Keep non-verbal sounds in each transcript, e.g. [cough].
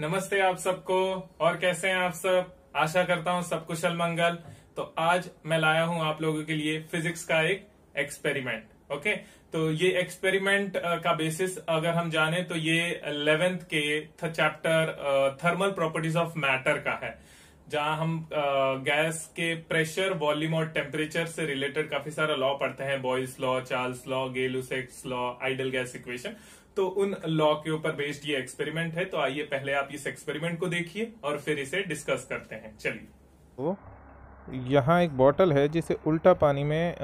नमस्ते आप सबको, और कैसे हैं आप सब? आशा करता हूँ सब कुशल मंगल। तो आज मैं लाया हूँ आप लोगों के लिए फिजिक्स का एक एक्सपेरिमेंट ओके तो ये एक्सपेरिमेंट का बेसिस अगर हम जाने तो ये इलेवेंथ के chapter thermal properties of matter का है, जहाँ हम गैस के प्रेशर वॉल्यूम और टेम्परेचर से रिलेटेड काफ़ी सारा लॉ पढ़ते हैं Boyle's law Charles law Gay Lussac's law ideal gas equation तो उन लॉ के ऊपर बेस्ड ये एक्सपेरिमेंट है तो आइए पहले आप इस एक्सपेरिमेंट को देखिए और फिर इसे डिस्कस करते हैं। चलिए। तो यहाँ एक बॉटल है जिसे उल्टा पानी में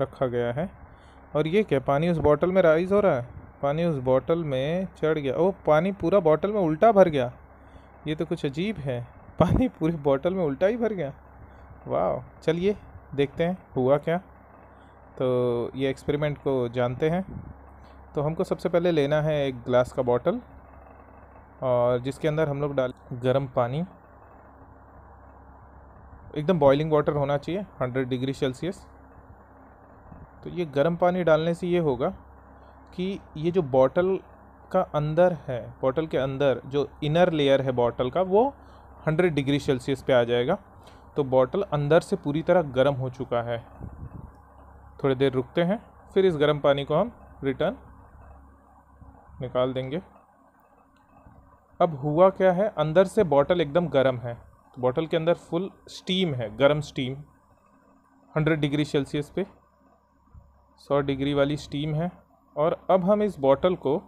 रखा गया है। और ये क्या, पानी उस बॉटल में राइज हो रहा है? पानी उस बॉटल में चढ़ गया। ओ, पानी पूरा बॉटल में उल्टा भर गया। ये तो कुछ अजीब है। पानी पूरी बॉटल में उल्टा ही भर गया। वाह चलिए देखते हैं, हुआ क्या? तो ये एक्सपेरिमेंट को जानते हैं। तो हमको सबसे पहले लेना है एक ग्लास का बॉटल और जिसके अंदर हम लोग डाल गर्म पानी। एकदम बॉइलिंग वाटर होना चाहिए 100 डिग्री सेल्सियस तो ये गर्म पानी डालने से ये होगा कि ये जो बॉटल का अंदर है बॉटल के अंदर जो इनर लेयर है बॉटल का, वो 100 डिग्री सेल्सियस पे आ जाएगा। तो बॉटल अंदर से पूरी तरह गर्म हो चुका है। थोड़ी देर रुकते हैं, फिर इस गर्म पानी को हम रिटर्न निकाल देंगे। अब हुआ क्या है? अंदर से बॉटल एकदम गर्म है। तो बॉटल के अंदर फुल स्टीम है, गर्म स्टीम 100 डिग्री सेल्सियस पे। 100 डिग्री वाली स्टीम है। और अब हम इस बॉटल को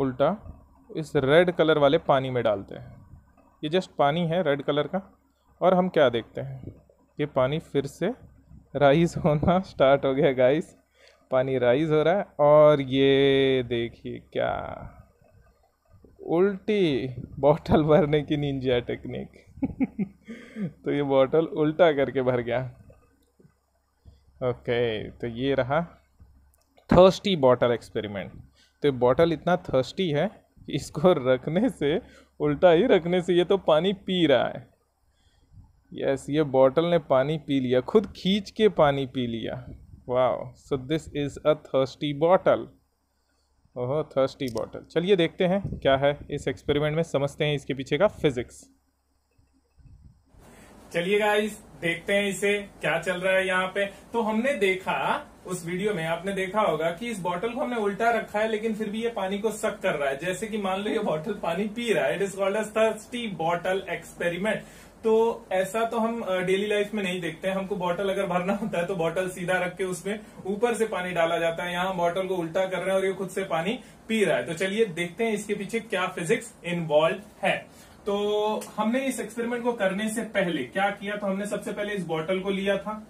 उल्टा इस रेड कलर वाले पानी में डालते हैं। ये जस्ट पानी है रेड कलर का। और हम क्या देखते हैं? ये पानी फिर से राइज होना स्टार्ट हो गया गाइस पानी राइज हो रहा है और ये देखिए क्या उल्टी बॉटल [laughs] भरने की निंजा टेक्निक। [laughs] तो ये बॉटल उल्टा करके भर गया। ओके तो ये रहा थर्स्टी बॉटल एक्सपेरिमेंट। तो बॉटल इतना थर्स्टी है इसको रखने से, उल्टा ही रखने से ये तो पानी पी रहा है। यस, ये बॉटल ने पानी पी लिया, खुद खींच के पानी पी लिया। वाह so this is a thirsty bottle ओहो थर्स्टी बॉटल चलिए देखते हैं क्या है इस एक्सपेरिमेंट में। समझते हैं इसके पीछे का फिजिक्स चलिए गाइस देखते हैं इसे, क्या चल रहा है यहाँ पे। तो हमने देखा, उस वीडियो में आपने देखा होगा कि इस बॉटल को हमने उल्टा रखा है, लेकिन फिर भी ये पानी को सक कर रहा है। जैसे कि मान लो ये बॉटल पानी पी रहा है it is called thirsty bottle experiment तो ऐसा तो हम डेली लाइफ में नहीं देखते हैं। हमको बॉटल अगर भरना होता है तो बॉटल सीधा रख के उसमें ऊपर से पानी डाला जाता है। यहाँ बॉटल को उल्टा कर रहे हैं और ये खुद से पानी पी रहा है। तो चलिए देखते हैं इसके पीछे क्या फिजिक्स इन्वॉल्व है। तो हमने इस एक्सपेरिमेंट को करने से पहले क्या किया? तो हमने सबसे पहले इस बॉटल को लिया था।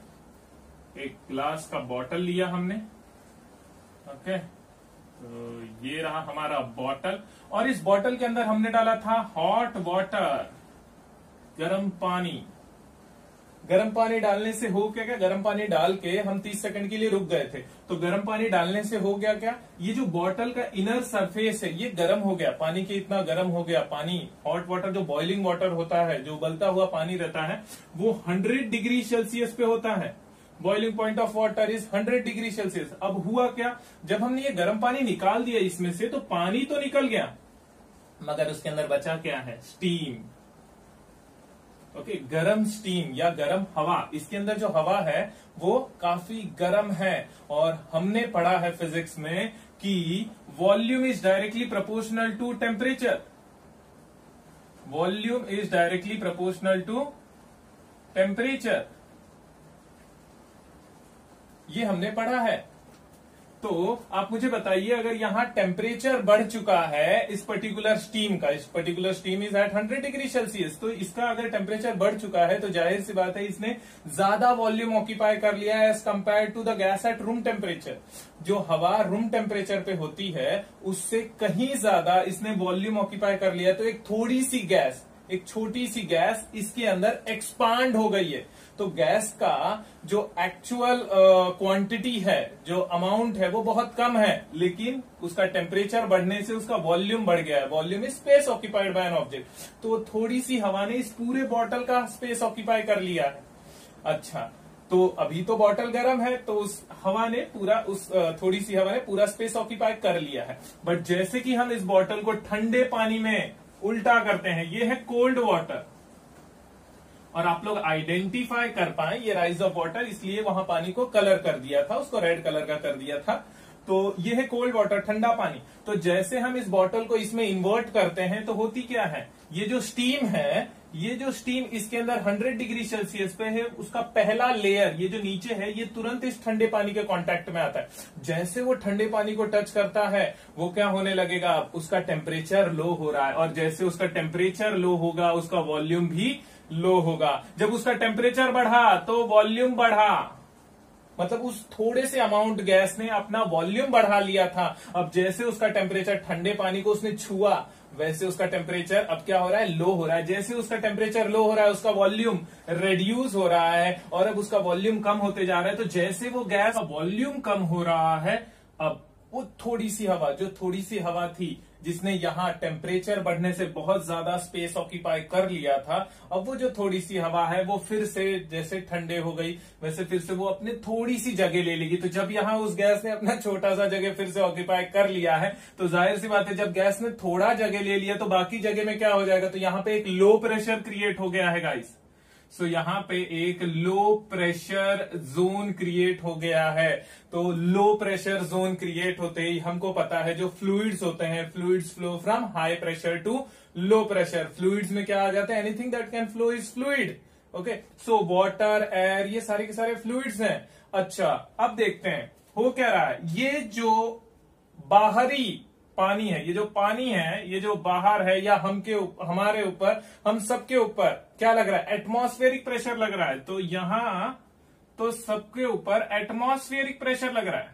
एक ग्लास का बॉटल लिया हमने। ओके तो ये रहा हमारा बॉटल और इस बॉटल के अंदर हमने डाला था हॉट वाटर गर्म पानी। गर्म पानी डालने से हो क्या क्या? गर्म पानी डाल के हम 30 सेकंड के लिए रुक गए थे। तो गर्म पानी डालने से हो गया क्या? ये जो बॉटल का इनर सरफेस है, ये गर्म हो गया। पानी के इतना गर्म हो गया। पानी हॉट वाटर जो बॉइलिंग वाटर होता है, जो उबलता हुआ पानी रहता है, वो 100 डिग्री सेल्सियस पे होता है। Boiling point of water is 100 degree Celsius अब हुआ क्या? जब हमने ये गर्म पानी निकाल दिया इसमें से तो पानी तो निकल गया। मगर उसके अंदर बचा क्या है? स्टीम ओके okay, गरम स्टीम या गरम हवा। इसके अंदर जो हवा है वो काफ़ी गरम है। और हमने पढ़ा है फिजिक्स में कि volume is directly proportional to temperature volume is directly proportional to temperature ये हमने पढ़ा है। तो आप मुझे बताइए, अगर यहाँ टेम्परेचर बढ़ चुका है इस पर्टिकुलर स्टीम का, इस particular steam is at 100 degree Celsius तो इसका अगर टेम्परेचर बढ़ चुका है तो ज़ाहिर सी बात है इसने ज़्यादा वॉल्यूम ऑक्यूपाई कर लिया है as compared to the gas at room temperature जो हवा रूम टेम्परेचर पे होती है, उससे कहीं ज़्यादा इसने वॉल्यूम ऑक्यूपाई कर लिया तो एक थोड़ी सी गैस एक छोटी सी गैस इसके अंदर एक्सपांड हो गई है। तो गैस का जो एक्चुअल क्वांटिटी है, जो अमाउंट है, वो बहुत कम है, लेकिन उसका टेम्परेचर बढ़ने से उसका वॉल्यूम बढ़ गया है। Volume is space occupied by an object तो थोड़ी सी हवा ने इस पूरे बॉटल का स्पेस ऑक्यूपाई कर लिया है। अच्छा तो अभी तो बॉटल गर्म है तो उस हवा ने पूरा उस थोड़ी सी हवा ने पूरा स्पेस ऑक्यूपाई कर लिया है। बट जैसे कि हम इस बॉटल को ठंडे पानी में उल्टा करते हैं। ये है कोल्ड वाटर और आप लोग आइडेंटिफाई कर पाए, ये राइज ऑफ़ वाटर इसलिए वहाँ पानी को कलर कर दिया था, उसको रेड कलर का कर दिया था। तो ये है कोल्ड वाटर ठंडा पानी। तो जैसे हम इस बॉटल को इसमें इन्वर्ट करते हैं तो होती क्या है? ये जो स्टीम है, ये जो स्टीम इसके अंदर 100 डिग्री सेल्सियस पे है, उसका पहला लेयर ये जो नीचे है, ये तुरंत इस ठंडे पानी के कांटेक्ट में आता है। जैसे वो ठंडे पानी को टच करता है, वो क्या होने लगेगा? उसका टेम्परेचर लो हो रहा है। और जैसे उसका टेम्परेचर लो होगा, उसका वॉल्यूम भी लो होगा। जब उसका टेम्परेचर बढ़ा तो वॉल्यूम बढ़ा। मतलब उस थोड़े से अमाउंट गैस ने अपना वॉल्यूम बढ़ा लिया था। अब जैसे उसका टेम्परेचर ठंडे पानी को उसने छुआ, वैसे उसका टेम्परेचर अब क्या हो रहा है? लो हो रहा है। जैसे उसका टेम्परेचर लो हो रहा है, उसका वॉल्यूम रिड्यूस हो रहा है और अब उसका वॉल्यूम कम होते जा रहा है तो जैसे वो गैस वॉल्यूम कम हो रहा है, अब वो थोड़ी सी हवा, जो थोड़ी सी हवा थी जिसने यहाँ टेम्परेचर बढ़ने से बहुत ज़्यादा स्पेस ऑक्यूपाई कर लिया था, अब वो जो थोड़ी सी हवा है, वो फिर से जैसे ठंडे हो गई, वैसे फिर से वो अपने थोड़ी सी जगह ले लेगी। तो जब यहाँ उस गैस ने अपना छोटा सा जगह फिर से ऑक्यूपाई कर लिया है तो ज़ाहिर सी बात है, जब गैस ने थोड़ा जगह ले लिया तो बाकी जगह में क्या हो जाएगा? तो यहाँ पे एक लो प्रेशर क्रिएट हो गया है गाइस सो यहाँ पे एक लो प्रेशर जोन क्रिएट हो गया है। तो लो प्रेशर जोन क्रिएट होते ही हमको पता है जो फ्लूइड्स होते हैं fluids flow from high pressure to low pressure fluids में क्या आ जाता है? Anything that can flow is fluid okay so water air ये सारे के सारे फ्लूइड्स हैं। अच्छा अब देखते हैं। हो क्या रहा है? ये जो बाहरी पानी है ये जो पानी है ये जो बाहर है या हम के उप, हमारे ऊपर हम सबके ऊपर क्या लग रहा है? एटमोस्फेरिक प्रेशर लग रहा है। तो यहाँ तो सबके ऊपर एटमोस्फेरिक प्रेशर लग रहा है।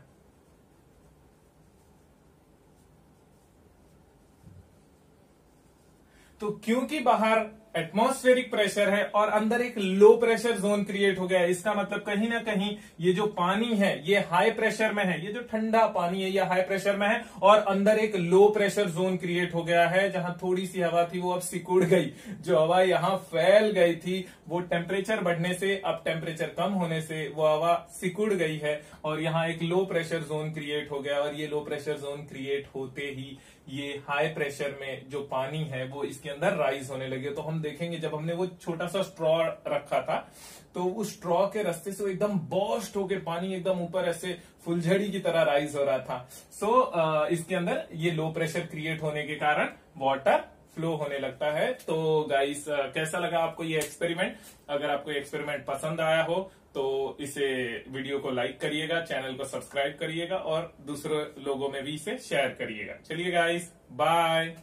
तो क्योंकि बाहर एटमॉस्फेरिक प्रेशर है और अंदर एक लो प्रेशर जोन क्रिएट हो गया है। इसका मतलब कहीं ना कहीं ये जो पानी है, ये हाई प्रेशर में है। ये जो ठंडा पानी है, ये हाई प्रेशर में है और अंदर एक लो प्रेशर जोन क्रिएट हो गया है, जहाँ थोड़ी सी हवा थी, वो अब सिकुड़ गई। जो हवा यहाँ फैल गई थी, वो टेम्परेचर बढ़ने से, अब टेम्परेचर कम होने से, वो हवा सिकुड़ गई है और यहाँ एक लो प्रेशर जोन क्रिएट हो गया और ये लो प्रेशर जोन क्रिएट होते ही ये हाई प्रेशर में जो पानी है, वो इसके अंदर राइज होने लगे। तो देखेंगे जब हमने वो छोटा सा स्ट्रॉ रखा था तो उस स्ट्रॉ के रस्ते से वो एकदम बॉस्ट होके पानी एकदम ऊपर ऐसे फुलझड़ी की तरह राइज हो रहा था। सो so, इसके अंदर ये लो प्रेशर क्रिएट होने के कारण वाटर फ्लो होने लगता है। तो गाइस कैसा लगा आपको ये एक्सपेरिमेंट अगर आपको एक्सपेरिमेंट पसंद आया हो तो इसे वीडियो को लाइक करिएगा चैनल को सब्सक्राइब करिएगा और दूसरे लोगों में भी इसे शेयर करिएगा। चलिए गाइस बाय